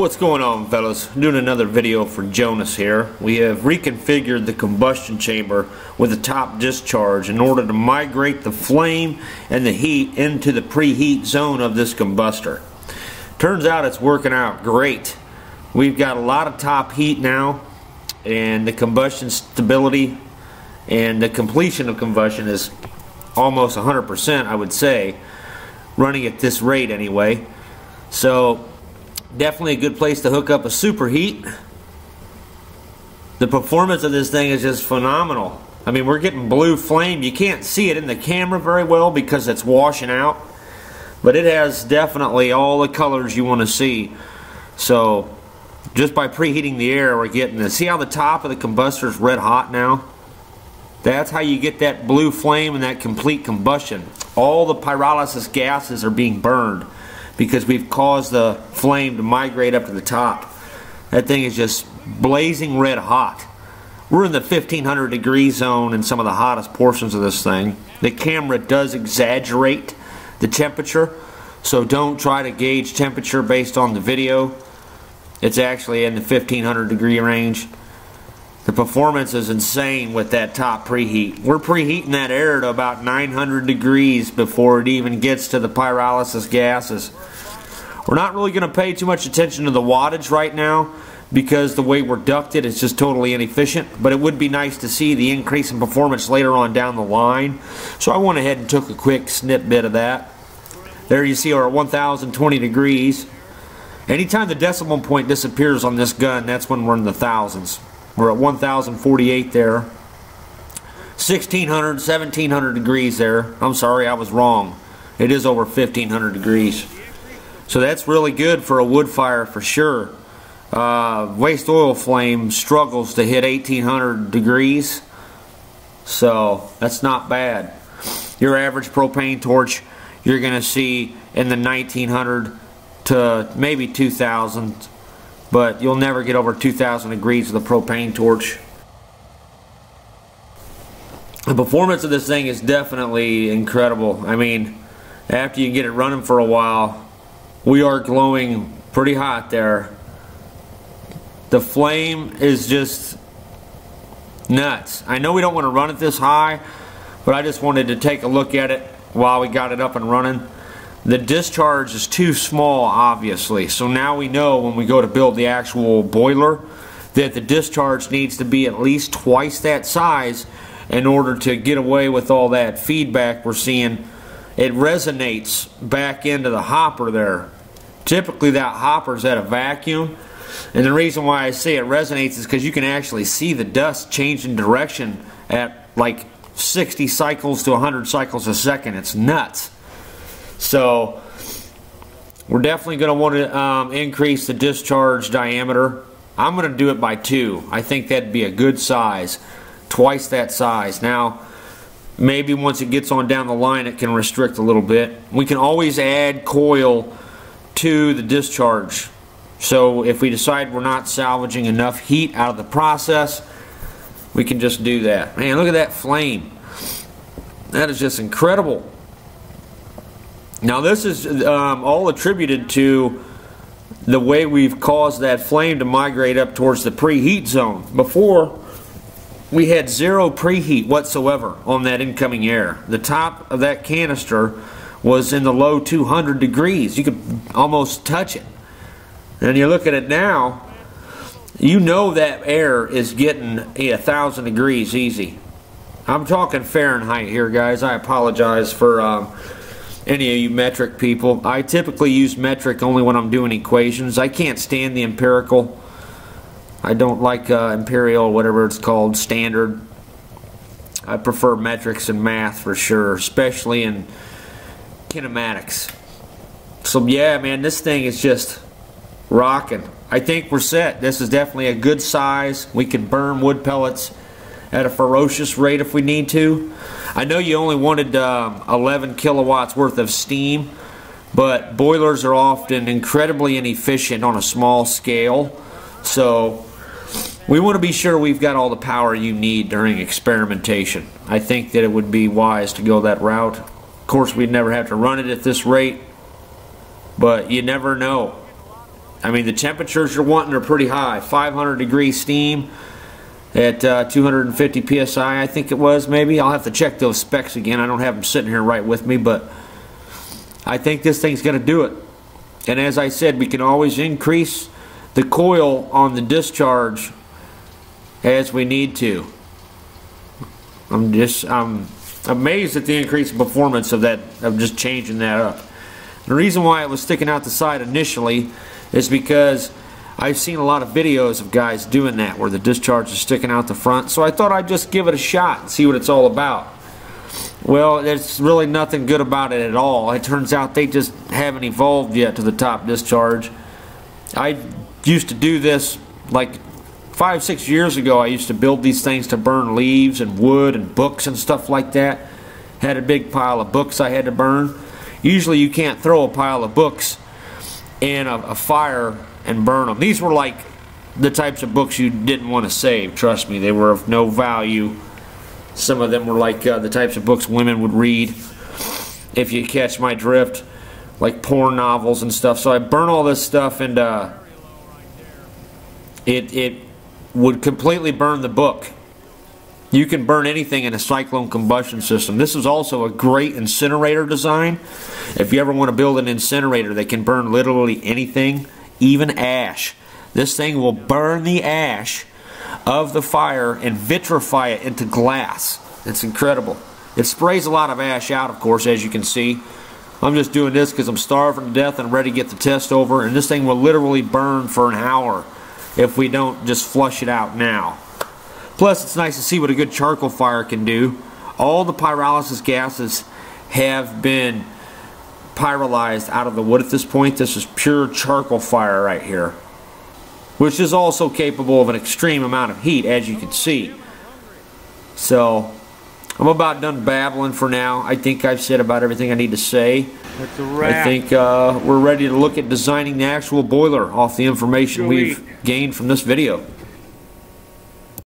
What's going on fellas? Doing another video for Johnas here. We have reconfigured the combustion chamber with a top discharge in order to migrate the flame and the heat into the preheat zone of this combustor. Turns out it's working out great. We've got a lot of top heat now and the combustion stability and the completion of combustion is almost 100% I would say running at this rate anyway. So Definitely a good place to hook up a superheat. The performance of this thing is just phenomenal. I mean, we're getting blue flame. You can't see it in the camera very well because it's washing out. But it has definitely all the colors you want to see. So, just by preheating the air, we're getting this. See how the top of the combustor is red hot now? That's how you get that blue flame and that complete combustion. All the pyrolysis gases are being burned because we've caused the flame to migrate up to the top. That thing is just blazing red hot. We're in the 1500 degree zone in some of the hottest portions of this thing. The camera does exaggerate the temperature, so don't try to gauge temperature based on the video. It's actually in the 1500 degree range. The performance is insane with that top preheat. We're preheating that air to about 900 degrees before it even gets to the pyrolysis gases. We're not really going to pay too much attention to the wattage right now because the way we're ducted is just totally inefficient. But it would be nice to see the increase in performance later on down the line. So I went ahead and took a quick snip bit of that. There you see at 1020 degrees. Anytime the decimal point disappears on this gun, that's when we're in the thousands. We're at 1048 there. 1600, 1700 degrees there. I'm sorry, I was wrong. It is over 1500 degrees. So that's really good for a wood fire for sure. Uh, waste oil flame struggles to hit 1800 degrees. So that's not bad. Your average propane torch you're going to see in the 1900 to maybe 2000 but you'll never get over 2,000 degrees with a propane torch. The performance of this thing is definitely incredible. I mean, after you get it running for a while, we are glowing pretty hot there. The flame is just nuts. I know we don't want to run it this high, but I just wanted to take a look at it while we got it up and running. The discharge is too small, obviously. So now we know when we go to build the actual boiler that the discharge needs to be at least twice that size in order to get away with all that feedback we're seeing. It resonates back into the hopper there. Typically that hopper's at a vacuum. And the reason why I say it resonates is because you can actually see the dust changing direction at like 60 cycles to 100 cycles a second. It's nuts. So we're definitely going to want to um, increase the discharge diameter. I'm going to do it by two. I think that'd be a good size. Twice that size. Now, maybe once it gets on down the line, it can restrict a little bit. We can always add coil to the discharge. So if we decide we're not salvaging enough heat out of the process, we can just do that. Man, look at that flame. That is just incredible. Now this is um, all attributed to the way we've caused that flame to migrate up towards the preheat zone. Before, we had zero preheat whatsoever on that incoming air. The top of that canister was in the low 200 degrees. You could almost touch it. And you look at it now, you know that air is getting a thousand degrees easy. I'm talking Fahrenheit here, guys. I apologize for... Um, any of you metric people. I typically use metric only when I'm doing equations. I can't stand the empirical. I don't like uh, imperial, whatever it's called, standard. I prefer metrics and math for sure, especially in kinematics. So yeah, man, this thing is just rocking. I think we're set. This is definitely a good size. We can burn wood pellets at a ferocious rate if we need to. I know you only wanted um, 11 kilowatts worth of steam, but boilers are often incredibly inefficient on a small scale. So we want to be sure we've got all the power you need during experimentation. I think that it would be wise to go that route. Of course, we'd never have to run it at this rate, but you never know. I mean, the temperatures you're wanting are pretty high. 500 degree steam at uh, 250 psi, I think it was, maybe. I'll have to check those specs again. I don't have them sitting here right with me, but I think this thing's going to do it. And as I said, we can always increase the coil on the discharge as we need to. I'm just I'm amazed at the increased performance of that of just changing that up. The reason why it was sticking out the side initially is because I've seen a lot of videos of guys doing that where the discharge is sticking out the front. So I thought I'd just give it a shot and see what it's all about. Well, there's really nothing good about it at all. It turns out they just haven't evolved yet to the top discharge. I used to do this like five, six years ago. I used to build these things to burn leaves and wood and books and stuff like that. Had a big pile of books I had to burn. Usually you can't throw a pile of books in a, a fire and burn them. These were like the types of books you didn't want to save. Trust me, they were of no value. Some of them were like uh, the types of books women would read, if you catch my drift, like porn novels and stuff. So I burn all this stuff and uh, it, it would completely burn the book. You can burn anything in a cyclone combustion system. This is also a great incinerator design. If you ever want to build an incinerator that can burn literally anything, even ash. This thing will burn the ash of the fire and vitrify it into glass. It's incredible. It sprays a lot of ash out, of course, as you can see. I'm just doing this because I'm starving to death and ready to get the test over, and this thing will literally burn for an hour if we don't just flush it out now. Plus, it's nice to see what a good charcoal fire can do. All the pyrolysis gases have been pyrolyzed out of the wood at this point. This is pure charcoal fire right here, which is also capable of an extreme amount of heat, as you can see. So, I'm about done babbling for now. I think I've said about everything I need to say. That's a wrap. I think uh, we're ready to look at designing the actual boiler off the information we've gained from this video.